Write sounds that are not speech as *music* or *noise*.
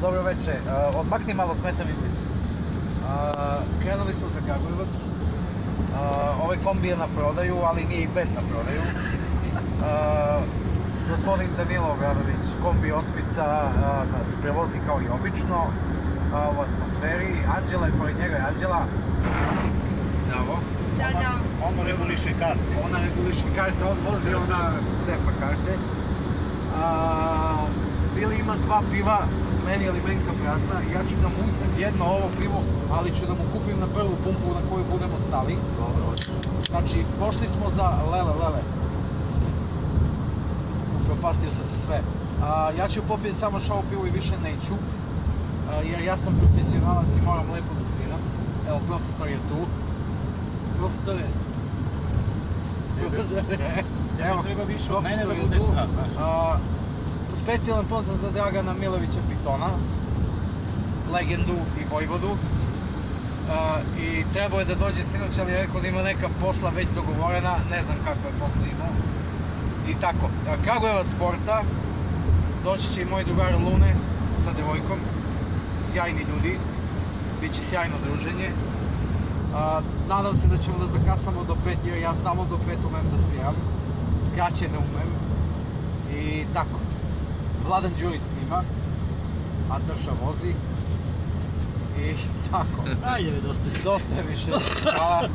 dobro veče. Uh, odmakni malo smeta ulici. Uh, krenuli smo za Kragujevac. Uh, ovaj kombi je na prodaju, ali nije i bet na prodaju. Gospodin Danilo Obradović, kombi osmica, nas prevozi kao i obično u atmosferi. Anđela je pored njega, Anđela. Zdravo. Ćao, čao. Ono reguliše karte. Ona reguliše karte, on vozi, ona cepa karte. Bili ima dva piva, meni je limenka prazna, ja ću da mu uzmem jedno ovo pivo, ali ću da mu kupim na prvu pumpu na koju budemo stali. Dobro. Znači, pošli smo za lele, lele. Propastio sam se sve. A, ja ću popiti samo šao pivo i više neću, a, jer ja sam profesionalac i moram lepo da sviram. Evo, profesor je tu. Profesore. Profesore. Tebi treba više od mene da tu. strah, znaš. Specijalan pozdrav za Dragana Milovića Pitona, legendu i vojvodu. A, I trebao je da dođe sinoć, ali je rekao da ima neka posla već dogovorena, ne znam kako je posla imao. I tako, A, Kragujevac sporta, doći će i moj drugar Lune sa devojkom, sjajni ljudi, bit će sjajno druženje. A, nadam se da ćemo da zakasamo do pet, jer ja samo do pet umem da sviram, kraće ne umem. I tako, Vladan Đurić snima, a Trša vozi. I *laughs* tako. Ajde, dosta. Dosta je više. Hvala.